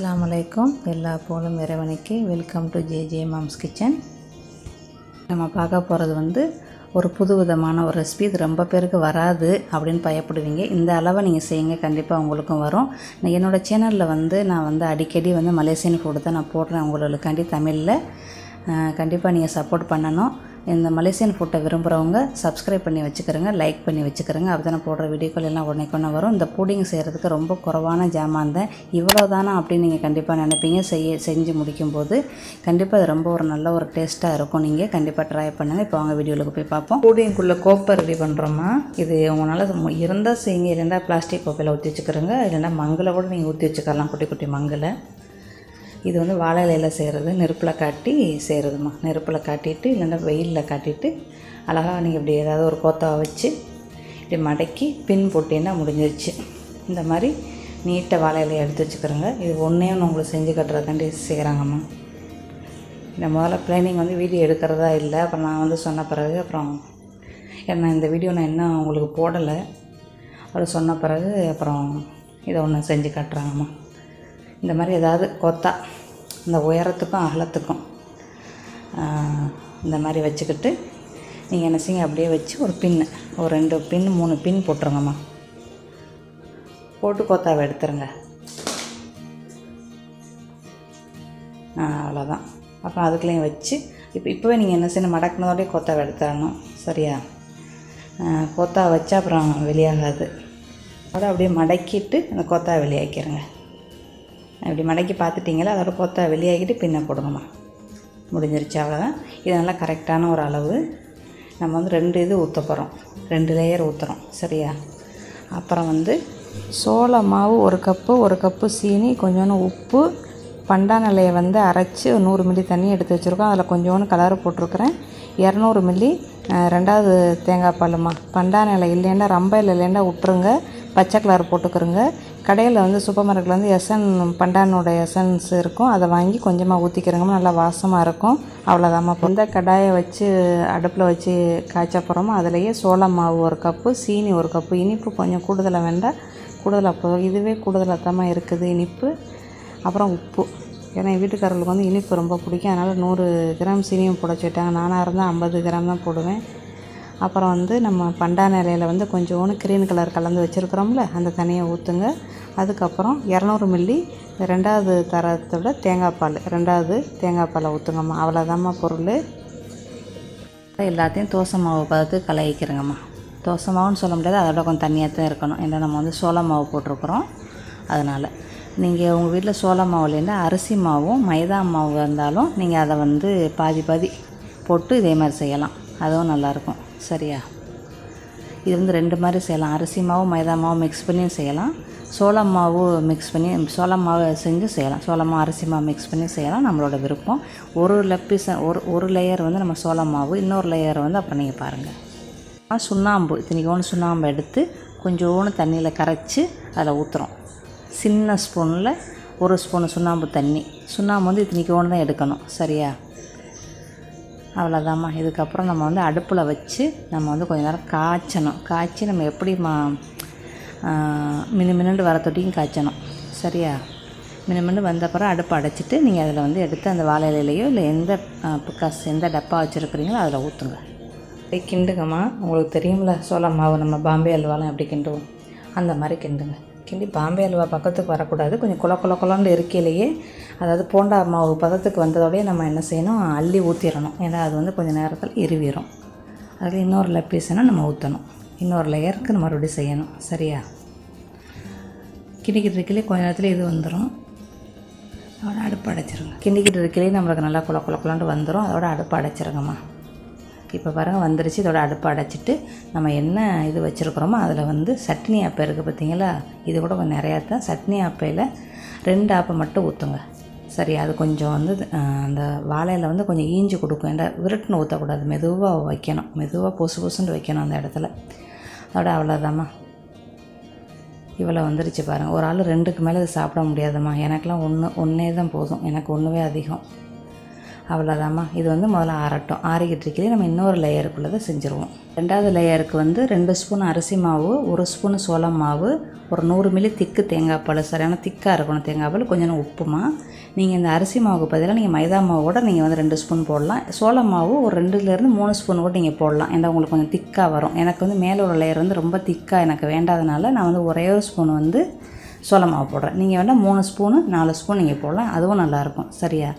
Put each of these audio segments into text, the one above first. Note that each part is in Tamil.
அஸ்லாம் அலைக்கும். எல்லா போலும் இறைவனுக்கு welcome to J J mom's kitchen. நம்ம பார்க்க போகிறது வந்து ஒரு புது விதமான ஒரு ரெசிபி. இது ரொம்ப பேருக்கு வராது அப்படின்னு பயப்படுவீங்க. இந்த அளவை நீங்கள் செய்யுங்க. கண்டிப்பாக உங்களுக்கும் வரும். நான் என்னோடய சேனலில் வந்து நான் வந்து அடிக்கடி வந்து மலேசியன் ஃபுட்டு தான் நான் போடுறேன். உங்களுக்காண்டி தமிழில். கண்டிப்பாக நீங்கள் சப்போர்ட் பண்ணணும். இந்த மலேசியன் ஃபுட்டை விரும்புகிறவங்க சப்ஸ்கிரைப் பண்ணி வச்சுக்கிறோங்க லைக் பண்ணி வச்சுக்கிறோங்க. அப்படி போடுற வீடியோக்கள் எல்லாம் உடனே கொண்டு வரும். இந்த புடிங் செய்கிறதுக்கு ரொம்ப குறைவான ஜாமான் தான் இவ்வளோ தானா அப்படின்னு நீங்கள் கண்டிப்பாக நினைப்பீங்க. செய்ய செஞ்சு முடிக்கும்போது கண்டிப்பாக அது ரொம்ப ஒரு நல்ல ஒரு டேஸ்ட்டாக இருக்கும். நீங்கள் கண்டிப்பாக ட்ரை பண்ணுங்கள் இப்போ அவங்க வீடியோவுக்கு போய் பார்ப்போம். புடிங்குள்ளே கோப்பை ரெடி பண்ணுறோமா இது உங்களால் இருந்தால் செய்யுங்க இல்லைன்னா பிளாஸ்டிக் கோப்பையில் ஊற்றி வச்சுக்கிறோங்க. இல்லைன்னா மங்களை கூட நீங்கள் ஊற்றி வச்சுக்கலாம். குட்டி குட்டி மங்களை இது வந்து வாழை இலையில் செய்கிறது நெருப்பில் காட்டி செய்கிறதுமா நெருப்பில் காட்டிட்டு இல்லைன்னா வெயிலில் காட்டிட்டு அழகாக நீங்கள் இப்படி ஏதாவது ஒரு கோத்தாவை வச்சு இப்படி மடக்கி பின் போட்டீங்கன்னா முடிஞ்சிருச்சு. இந்த மாதிரி நீட்டாக வாழை இலையை எடுத்து வச்சுக்கிறோங்க. இது ஒன்றே ஒன்று உங்களுக்கு செஞ்சு கட்டுறதுக்காண்டி செய்கிறாங்கம்மா இந்த முதல்ல பிளானிங் வந்து வீடியோ எடுக்கிறதா இல்லை. அப்புறம் நான் வந்து சொன்ன பிறகு அப்புறம் ஏன்னா இந்த வீடியோ நான் இன்னும் உங்களுக்கு போடலை. அவர் சொன்ன பிறகு அப்புறம் இதை ஒன்று செஞ்சு காட்டுறாங்கம்மா. இந்த மாதிரி ஏதாவது கொத்தா இந்த உயரத்துக்கும் அகலத்துக்கும் இந்த மாதிரி வச்சுக்கிட்டு நீங்கள் என்ன செய்யுங்க அப்படியே வச்சு ஒரு பின்னு ஒரு ரெண்டு பின் மூணு பின் போட்டுருங்கம்மா. போட்டு கொத்தாவை எடுத்துருங்க. அவ்வளோதான் அப்புறம் அதுக்குள்ளேயும் வச்சு இப்போ இப்போவே நீங்கள் என்ன செய்யணும் மடக்குனதோடய கொத்தாவை எடுத்துடணும். சரியா? கொத்தா வச்சா அப்புறம் வெளியாகாது. அதை அப்படியே மடக்கிட்டு அந்த கொத்தா வெளியாக்கிடுங்க இப்படி மடக்கி பார்த்துட்டிங்களா? அதோட கொத்த வெளியாகிட்டு பின்ன போடுங்கம்மா. முடிஞ்சிருச்சு அவ்வளோதான் இது நல்லா கரெக்டான ஒரு அளவு. நம்ம வந்து ரெண்டு இது ஊற்ற போகிறோம் ரெண்டு லேயர் ஊற்றுறோம் சரியா? அப்புறம் வந்து சோள மாவு ஒரு கப்பு ஒரு கப்பு சீனி கொஞ்சோண்டு உப்பு பண்டா நிலையை வந்து அரைச்சி நூறு மில்லி தண்ணி எடுத்து வச்சுருக்கோம். அதில் கொஞ்சோண்டு கலர் போட்டிருக்கிறேன். இரநூறு மில்லி ரெண்டாவது தேங்காய் பாலுமா. பண்டான் இல்லைன்னா ரம்பையில் இல்லைன்னா விட்டுருங்க. பச்சை கலர் போட்டுக்கிறோங்க கடையில் வந்து சூப்பர் மார்க்கெட்டில் வந்து எசன் பண்டானோட எசன்ஸ் இருக்கும். அதை வாங்கி கொஞ்சமாக ஊற்றிக்கிறோங்கம்மா நல்லா வாசமாக இருக்கும். அவ்வளோதாம்மா எந்த கடாயை வச்சு அடுப்பில் வச்சு காய்ச்ச போகிறோமோ அதுலேயே சோள மாவு ஒரு கப்பு சீனி ஒரு கப்பு இனிப்பு கொஞ்சம் கூடுதலாக வேண்டாம் கூடுதலாக போதும். இதுவே கூடுதலாக தான் இருக்குது இனிப்பு. அப்புறம் உப்பு. ஏன்னா என் வீட்டுக்காரர்களுக்கு வந்து இனிப்பு ரொம்ப பிடிக்கும். அதனால் நூறு கிராம் சீனியும் போட சொல்லிட்டாங்க. நானாக இருந்தால் ஐம்பது கிராம் தான் போடுவேன். அப்புறம் வந்து நம்ம பண்டான இலையில் வந்து கொஞ்சோண்டு க்ரீன் கலர் கலந்து வச்சுருக்குறோம்ல அந்த தண்ணியை ஊற்றுங்க அதுக்கப்புறம் இரநூறு மில்லி ரெண்டாவது தரத்தோட தேங்காய் பால் ரெண்டாவது தேங்காய் பாலை ஊற்றுங்கம்மா அவ்வளோதாம்மா பொருள். எல்லாத்தையும் தோசை மாவு பார்த்து கலக்கிக்கிறேங்கம்மா தோசை மாவுன்னு சொல்ல முடியாது அதோட கொஞ்சம் தண்ணியாக தான் இருக்கணும். ஏன்னா நம்ம வந்து சோள மாவு போட்டிருக்குறோம். அதனால் நீங்கள் உங்கள் வீட்டில் சோள மாவு இல்லைன்னா அரிசி மாவும் மைதா மாவு இருந்தாலும் நீங்கள் அதை வந்து பாதி பாதி போட்டு இதே மாதிரி செய்யலாம். அதுவும் நல்லாயிருக்கும் சரியா? இது வந்து ரெண்டு மாதிரி செய்யலாம். அரிசி மாவு மைதா மாவு மிக்ஸ் பண்ணியும் செய்யலாம். சோளம் மாவு மிக்ஸ் பண்ணி சோளம் மாவு செஞ்சு செய்யலாம். சோளம் மாவு அரிசி மாவு மிக்ஸ் பண்ணி செய்யலாம் நம்மளோட விருப்பம். ஒரு லப்பீஸ் ஒரு ஒரு லேயர் வந்து நம்ம சோளம் மாவு இன்னொரு லேயர் வந்து அப்புறம் நீங்கள் பாருங்கள் சுண்ணாம்பு. இத்தனைக்கோன்னு சுண்ணாம்பு எடுத்து கொஞ்சோன்னு தண்ணியில் கரைச்சி அதில் ஊற்றுறோம் சின்ன ஸ்பூனில் ஒரு ஸ்பூன் சுண்ணாம்பு தண்ணி. சுண்ணாம்பு வந்து இத்தனைக்கோன்னு தான் எடுக்கணும். சரியா? அவ்வளோதாம்மா இதுக்கப்புறம் நம்ம வந்து அடுப்பில் வச்சு நம்ம வந்து கொஞ்ச நேரம் காய்ச்சணும். காய்ச்சி நம்ம எப்படி மா மினு மினுண்டு வர தொட்டியும் காய்ச்சணும். சரியா? மினு மினு வந்த அப்புறம் அடுப்பை அடைச்சிட்டு நீங்கள் அதில் வந்து எடுத்து அந்த வாழை இலையிலையோ இல்லை எந்த பிக்காஸ் எந்த டப்பா வச்சுருக்குறீங்களோ அதில் ஊற்றுங்க அப்படியே கிண்டுங்கம்மா. உங்களுக்கு தெரியும்ல சோள மாவு நம்ம பாம்பே அல்வாலாம் எப்படி கிண்டுவோம்? அந்த மாதிரி கிண்டுங்க. கிண்டி பாம்பே அல்வா பக்கத்துக்கு வரக்கூடாது. கொஞ்சம் குல குல குலன்னு இருக்கையிலேயே அதாவது போண்டா மாவு பதத்துக்கு வந்ததோடய நம்ம என்ன செய்யணும்? அள்ளி ஊற்றிடணும் ஏன்னா அது வந்து கொஞ்சம் நேரத்தில் இருவிடும் அதில் இன்னொரு லப்பீஸ்னால் நம்ம ஊற்றணும் இன்னொரு லேயருக்கு நம்ம மறுபடியும் செய்யணும். சரியா? கிண்டிக்கிட்டு இருக்கையிலே கொஞ்ச நேரத்தில் இது வந்துடும் அதோட அடுப்பு அடைச்சிருங்க. கிண்டிக்கிட்டு இருக்கையிலே நம்மளுக்கு நல்லா குல குல குலாண்டு வந்துடும் அதோட அடுப்பு அடைச்சிருங்கம்மா. இப்போ பாருங்கள் வந்துருச்சு. இதோட அடுப்பு அடைச்சிட்டு நம்ம என்ன இது வச்சுருக்குறோமோ அதில் வந்து சட்னி ஆப்பை இருக்குது பார்த்தீங்களா? இது கூட கொஞ்சம் நிறையா தான் சட்னி ஆப்பையில் ரெண்டு ஆப்பை மட்டும் ஊற்றுங்க சரி அது கொஞ்சம் வந்து அந்த வாழையில் வந்து கொஞ்சம் ஈஞ்சு கொடுக்கும். ஏன்னா விருட்டுன்னு ஊற்றக்கூடாது மெதுவாக வைக்கணும். மெதுவாக பொசு பொசுன்னு வைக்கணும் அந்த இடத்துல. அதோட அவ்வளோதாம்மா இவ்வளோ வந்துருச்சு பாருங்கள் ஒரு ஆள் ரெண்டுக்கு மேலே இது சாப்பிட முடியாதும்மா. எனக்கெலாம் ஒன்று ஒன்றே தான் போதும். எனக்கு ஒன்றுவே அதிகம். அவ்வளோதாம்மா இது வந்து முதல்ல ஆறட்டும். ஆறிக்கிட்டு நம்ம இன்னொரு லேயருக்குள்ளே தான் செஞ்சுருவோம். ரெண்டாவது லேயருக்கு வந்து ரெண்டு ஸ்பூன் அரிசி மாவு ஒரு ஸ்பூன் சோளம் மாவு ஒரு நூறு மில்லி திக்கு தேங்காய் பால். சரியான திக்காக இருக்கணும் தேங்காய் பால் கொஞ்சம் உப்புமா. நீங்கள் இந்த அரிசி மாவுக்கு பதிலாக நீங்கள் மைதா மாவு கூட நீங்கள் வந்து ரெண்டு ஸ்பூன் போடலாம். சோளம் மாவு ஒரு ரெண்டுலேருந்து மூணு ஸ்பூன் கூட நீங்கள் போடலாம். ஏன்னா உங்களுக்கு கொஞ்சம் திக்காக வரும். எனக்கு வந்து மேலே உள்ள லேயர் வந்து ரொம்ப திக்காக எனக்கு வேண்டாதனால நான் வந்து ஒரே ஒரு ஸ்பூன் வந்து சோள மாவு போடுறேன். நீங்கள் வேணால் மூணு ஸ்பூனு நாலு ஸ்பூன் நீங்கள் போடலாம். அதுவும் நல்லாயிருக்கும். சரியா?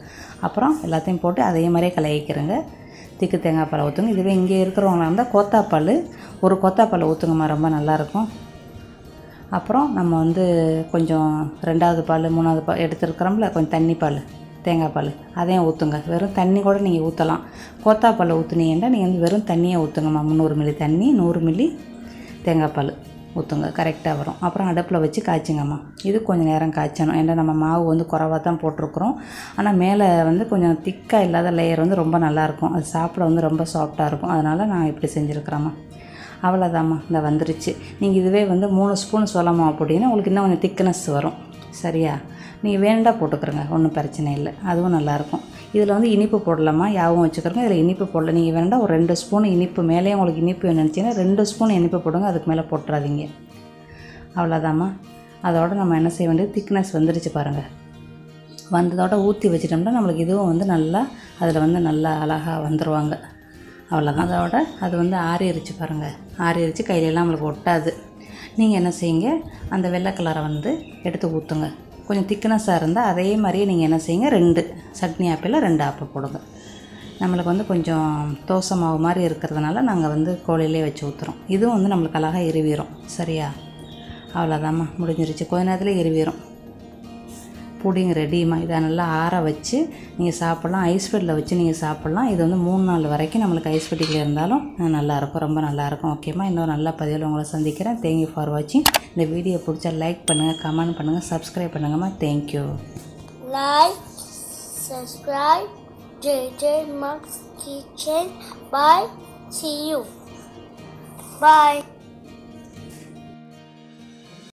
அப்புறம் எல்லாத்தையும் போட்டு அதே மாதிரியே கலக்கிக்கிறங்க. திக்கு தேங்காய் பால் ஊற்றுங்க இதுவே இங்கே இருக்கிறவங்களா இருந்தால் கோத்தாப்பால் ஒரு கோத்தாப்பால் ஊற்றுங்கம்மா ரொம்ப நல்லாயிருக்கும். அப்புறம் நம்ம வந்து கொஞ்சம் ரெண்டாவது பால் மூணாவது பால் எடுத்துருக்குறோம்ல கொஞ்சம் தண்ணி பால் தேங்காய் பால் அதையும் ஊற்றுங்க வெறும் தண்ணி கூட நீங்கள் ஊற்றலாம் கோத்தாப்பால் ஊற்றுனீங்கன்னா நீங்கள் வந்து வெறும் தண்ணியை ஊற்றுங்கம்மா முந்நூறு மில்லி தண்ணி நூறு மில்லி தேங்காய் பால். ஊற்றுங்க கரெக்டாக வரும். அப்புறம் அடுப்பில் வச்சு காய்ச்சுங்கம்மா. இது கொஞ்சம் நேரம் காய்ச்சணும். ஏன்னா நம்ம மாவு வந்து குறவாக தான் போட்டிருக்குறோம். ஆனால் மேலே வந்து கொஞ்சம் திக்காக இல்லாத லேயர் வந்து ரொம்ப நல்லாயிருக்கும். அது சாப்பிட வந்து ரொம்ப சாஃப்டாக இருக்கும். அதனால் நான் இப்படி செஞ்சுருக்குறேம்மா. அவ்வளோதாம்மா இந்த வந்துருச்சு. நீங்கள் இதுவே வந்து மூணு ஸ்பூன் சொல்லமா அப்படின்னா உங்களுக்கு இன்னும் கொஞ்சம் திக்னஸ் வரும். சரியா? நீங்கள் வேண்டாம் போட்டுக்கிறோங்க. ஒன்றும் பிரச்சனை இல்லை. அதுவும் நல்லாயிருக்கும். இதில் வந்து இனிப்பு போடலாமா? யாவும் வச்சுக்கிறோங்க. இதில் இனிப்பு போடல. நீங்கள் வேண்டாம் ஒரு ரெண்டு ஸ்பூன் இனிப்பு மேலேயே உங்களுக்கு இனிப்பு நினச்சிங்கன்னா ரெண்டு ஸ்பூன் இனிப்பு போடுங்க. அதுக்கு மேலே போட்டுறாதீங்க. அவ்வளோதாம்மா. அதோட நம்ம என்ன செய்ய வேண்டியது? திக்னஸ் வந்துருச்சு பாருங்கள் வந்ததோட ஊற்றி வச்சிட்டோம்னா நம்மளுக்கு இதுவும் வந்து நல்லா அதில் வந்து நல்லா அழகாக வந்துடுவாங்க அவ்வளோதான். அதோட அது வந்து ஆறிடுச்சு பாருங்கள் ஆறிடுச்சு கையிலலாம் நம்மளுக்கு ஒட்டாது. நீங்கள் என்ன செய்யுங்க? அந்த வெள்ளை கலரை வந்து எடுத்து ஊற்றுங்க கொஞ்சம் திக்னஸாக இருந்தால் அதே மாதிரியே நீங்கள் என்ன செய்யுங்க ரெண்டு. சட்னி ஆப்பிளில் ரெண்டு ஆப்பிள் போடுங்க. நம்மளுக்கு வந்து கொஞ்சம் தோசை மாவு மாதிரி இருக்கிறதுனால நாங்கள் வந்து கோழிலே வச்சு ஊற்றுறோம் இதுவும் வந்து நம்மளுக்கு அழகாக எரிவிடும் சரியா? அவ்வளோதாம்மா முடிஞ்சிருச்சு. கொஞ்ச நேரத்தில் எரிவிடும் புடிங் ரெடிமா இதை நல்லா ஆற வச்சு நீங்கள் சாப்பிட்லாம். ஐஸ் பெட்டில் வச்சு நீங்கள் சாப்பிட்லாம். இது வந்து மூணு நாள் வரைக்கும் நம்மளுக்கு ஐஸ் பெட்டியில் இருந்தாலும் நல்லாயிருக்கும் ரொம்ப நல்லாயிருக்கும் ஓகேம்மா இன்னொரு நல்ல பதிவில் உங்களை சந்திக்கிறேன். தேங்க்யூ ஃபார் வாட்சிங் இந்த வீடியோ பிடிச்சா லைக் பண்ணுங்கள் கமெண்ட் பண்ணுங்கள் subscribe பண்ணுங்கம்மா thank you Like, subscribe, JJ Max's Kitchen. Bye. See you. Bye.